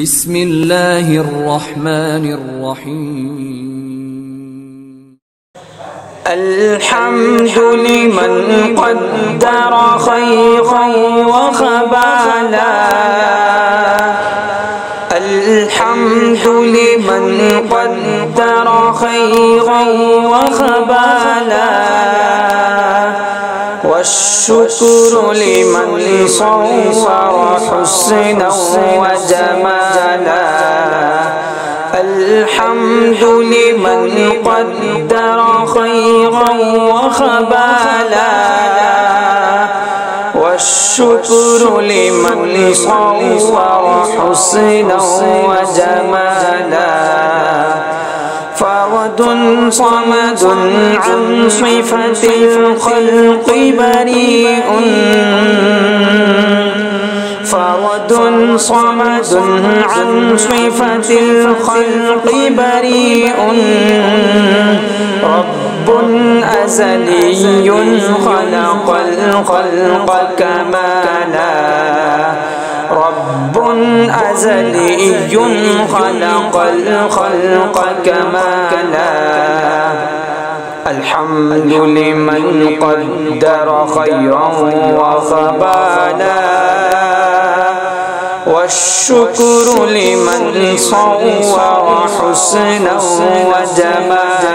بسم الله الرحمن الرحيم. الحمد لمن قدر خيرا وخبالا. الحمد لمن قدر خيرا وخبالا. والشكر لمن صور حسنا وجمالا. الحمد لمن قدر خيرا وخبالا والشكر لمن صور حسنا وجمالا فرد صمد عن صفة الخلق بريء فرد صمد عن صفة الخلق بريء. رب أزلي خلق الخلق كمالا رب أزلي خلق الخلق كمالا الحمد لمن قدر خيرا وخبالا والشكر لمن صور حسنا وجمالا.